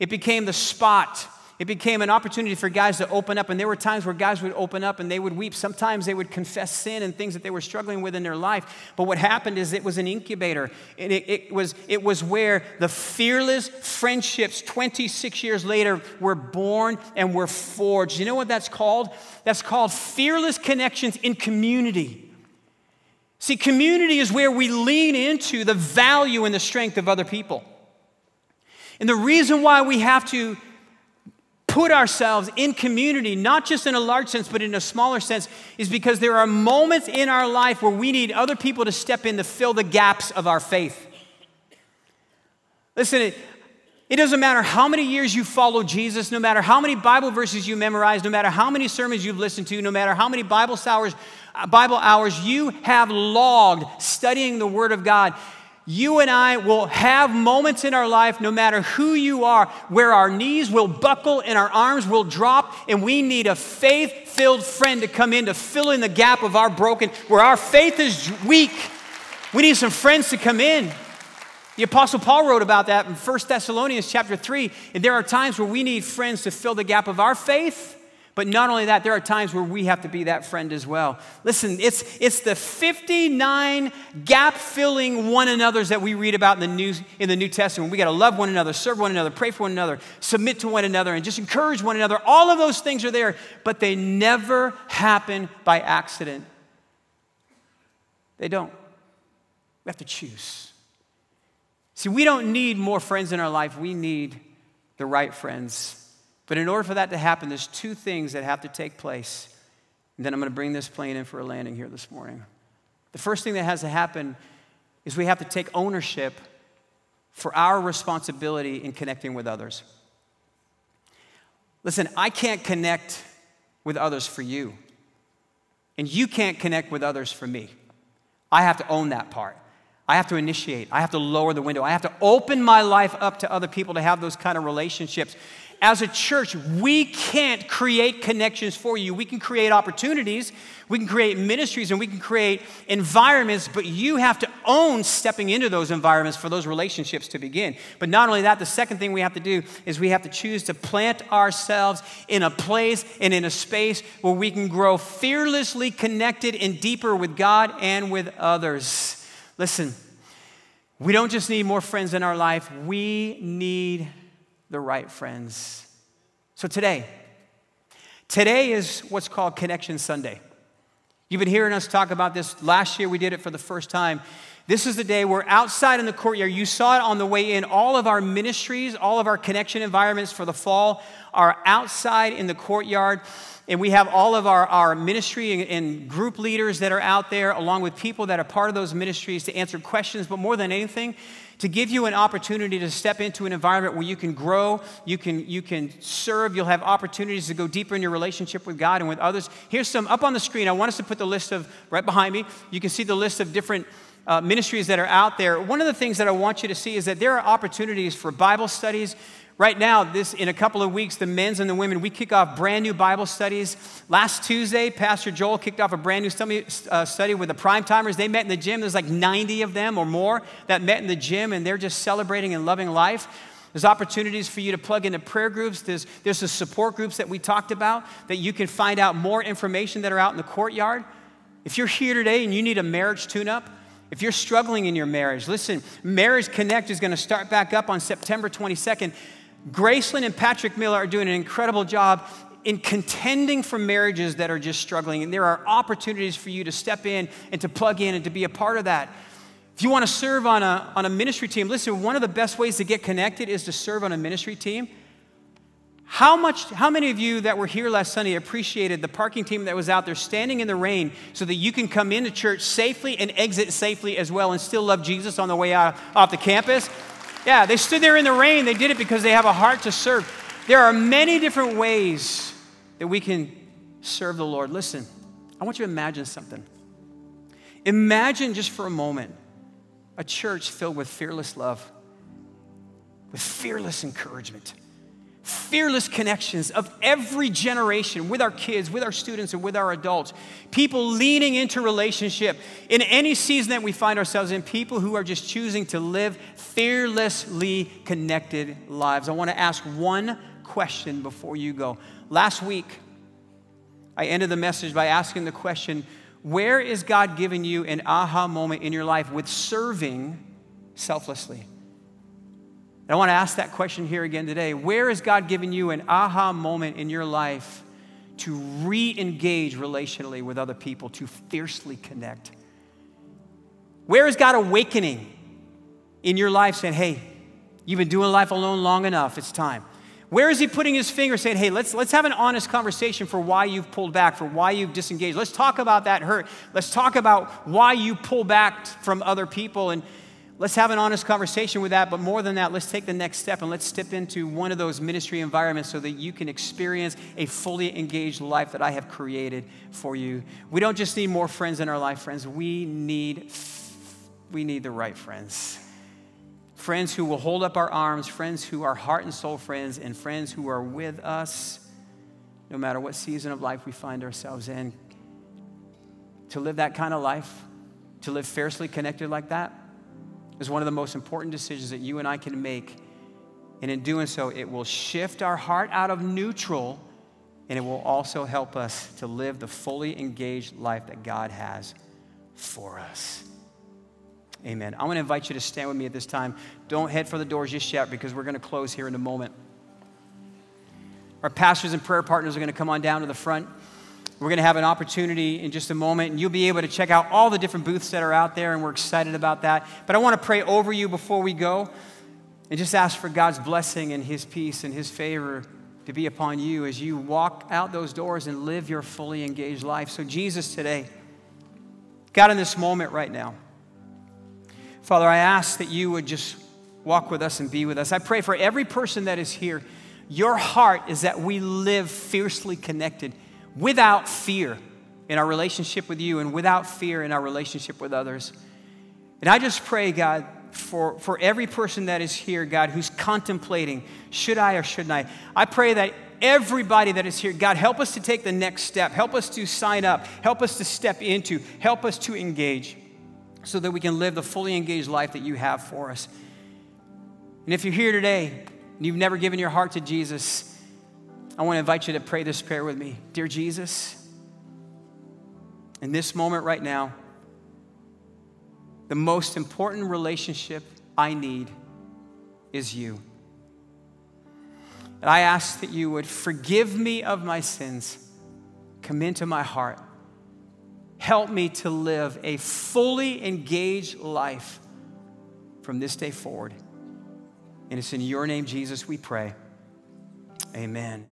It became the spot. It became an opportunity for guys to open up, and there were times where guys would open up and they would weep. Sometimes they would confess sin and things that they were struggling with in their life. But what happened is it was an incubator. It, it, it was, it was where the fearless friendships 26 years later were born and were forged. You know what that's called? That's called fearless connections in community. See, community is where we lean into the value and the strength of other people. And the reason why we have to put ourselves in community, not just in a large sense, but in a smaller sense, is because there are moments in our life where we need other people to step in to fill the gaps of our faith. Listen, it doesn't matter how many years you follow Jesus, no matter how many Bible verses you memorize, no matter how many sermons you've listened to, no matter how many Bible hours Uh, Bible hours you have logged studying the Word of God, you and I will have moments in our life, no matter who you are, where our knees will buckle and our arms will drop, and we need a faith filled friend to come in to fill in the gap of our broken, where our faith is weak. We need some friends to come in. The Apostle Paul wrote about that in 1 Thessalonians chapter 3. And there are times where we need friends to fill the gap of our faith. But not only that, there are times where we have to be that friend as well. Listen, it's, it's the 59 gap filling one another's that we read about in the, New, in the New Testament. We got to love one another, serve one another, pray for one another, submit to one another, and just encourage one another. All of those things are there, but they never happen by accident. They don't. We have to choose. See, we don't need more friends in our life, we need the right friends. But in order for that to happen, there's two things that have to take place. And then I'm going to bring this plane in for a landing here this morning. The first thing that has to happen is we have to take ownership for our responsibility in connecting with others. Listen, I can't connect with others for you, and you can't connect with others for me. I have to own that part. I have to initiate. I have to lower the window. I have to open my life up to other people to have those kind of relationships. As a church, we can't create connections for you. We can create opportunities, we can create ministries, and we can create environments, but you have to own stepping into those environments for those relationships to begin. But not only that, the second thing we have to do is we have to choose to plant ourselves in a place and in a space where we can grow fearlessly connected and deeper with God and with others. Listen, we don't just need more friends in our life, we need the right friends. So today, today is what's called Connection Sunday. You've been hearing us talk about this. Last year we did it for the first time. This is the day we're outside in the courtyard. You saw it on the way in. All of our ministries, all of our connection environments for the fall are outside in the courtyard. And we have all of our, our ministry and, and, group leaders that are out there, along with people that are part of those ministries to answer questions, but more than anything, to give you an opportunity to step into an environment where you can grow, you can, you can serve, you'll have opportunities to go deeper in your relationship with God and with others. Here's some up on the screen. I want us to put the list of, right behind me, you can see the list of different uh, ministries that are out there. One of the things that I want you to see is that there are opportunities for Bible studies Right now, this in a couple of weeks, the men's and the women, we kick off brand new Bible studies. Last Tuesday, Pastor Joel kicked off a brand new study, uh, study with the prime timers. They met in the gym. There's like 90 of them or more that met in the gym, and they're just celebrating and loving life. There's opportunities for you to plug into prayer groups. There's, there's the support groups that we talked about that you can find out more information that are out in the courtyard. If you're here today and you need a marriage tune up, if you're struggling in your marriage, listen, Marriage Connect is going to start back up on September 22nd. Graceland and Patrick Miller are doing an incredible job in contending for marriages that are just struggling. And there are opportunities for you to step in and to plug in and to be a part of that. If you want to serve on a, on a ministry team, listen, one of the best ways to get connected is to serve on a ministry team. How much, how many of you that were here last Sunday appreciated the parking team that was out there standing in the rain so that you can come into church safely and exit safely as well and still love Jesus on the way out off the campus? Yeah, they stood there in the rain. They did it because they have a heart to serve. There are many different ways that we can serve the Lord. Listen, I want you to imagine something. Imagine just for a moment a church filled with fearless love, with fearless encouragement fearless connections of every generation with our kids, with our students, and with our adults. People leaning into relationship in any season that we find ourselves in, people who are just choosing to live fearlessly connected lives. I want to ask one question before you go. Last week, I ended the message by asking the question Where is God giving you an aha moment in your life with serving selflessly? And I want to ask that question here again today. Where is God giving you an aha moment in your life to re engage relationally with other people, to fiercely connect? Where is God awakening in your life saying, hey, you've been doing life alone long enough, it's time? Where is he putting his finger saying, hey, let's, let's have an honest conversation for why you've pulled back, for why you've disengaged? Let's talk about that hurt. Let's talk about why you pull back from other people. And let's have an honest conversation with that. But more than that, let's take the next step and let's step into one of those ministry environments so that you can experience a fully engaged life that I have created for you. We don't just need more friends in our life, friends. We need, we need the right friends. Friends who will hold up our arms, friends who are heart and soul friends, and friends who are with us no matter what season of life we find ourselves in. To live that kind of life, to live fiercely connected like that, is one of the most important decisions that you and I can make. And in doing so, it will shift our heart out of neutral and it will also help us to live the fully engaged life that God has for us. Amen. I want to invite you to stand with me at this time. Don't head for the doors just yet because we're going to close here in a moment. Our pastors and prayer partners are going to come on down to the front. We're going to have an opportunity in just a moment, and you'll be able to check out all the different booths that are out there, and we're excited about that. But I want to pray over you before we go and just ask for God's blessing and His peace and His favor to be upon you as you walk out those doors and live your fully engaged life. So, Jesus, today, God, in this moment right now, Father, I ask that you would just walk with us and be with us. I pray for every person that is here. Your heart is that we live fiercely connected without fear in our relationship with you and without fear in our relationship with others. And I just pray, God, for, for every person that is here, God, who's contemplating, should I or shouldn't I? I pray that everybody that is here, God, help us to take the next step. Help us to sign up. Help us to step into. Help us to engage so that we can live the fully engaged life that you have for us. And if you're here today and you've never given your heart to Jesus, I want to invite you to pray this prayer with me. Dear Jesus, in this moment right now, the most important relationship I need is you. And I ask that you would forgive me of my sins, come into my heart, help me to live a fully engaged life from this day forward. And it's in your name, Jesus, we pray. Amen.